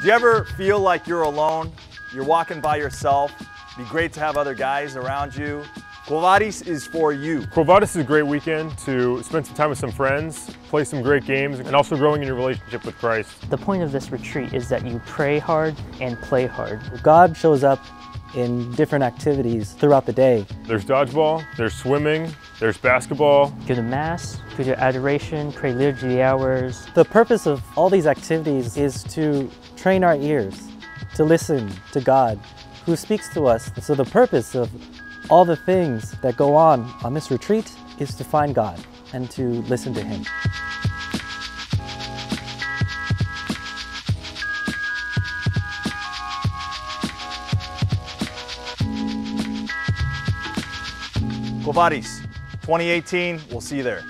Do you ever feel like you're alone? You're walking by yourself? It'd be great to have other guys around you. Quo Vadis is for you. Quo Vadis is a great weekend to spend some time with some friends, play some great games, and also growing in your relationship with Christ. The point of this retreat is that you pray hard and play hard. God shows up in different activities throughout the day. There's dodgeball, there's swimming, there's basketball. Go to Mass, go to adoration, pray liturgy hours. The purpose of all these activities is to train our ears to listen to God who speaks to us. So the purpose of all the things that go on on this retreat is to find God and to listen to Him. Quo Vadis, 2018, we'll see you there.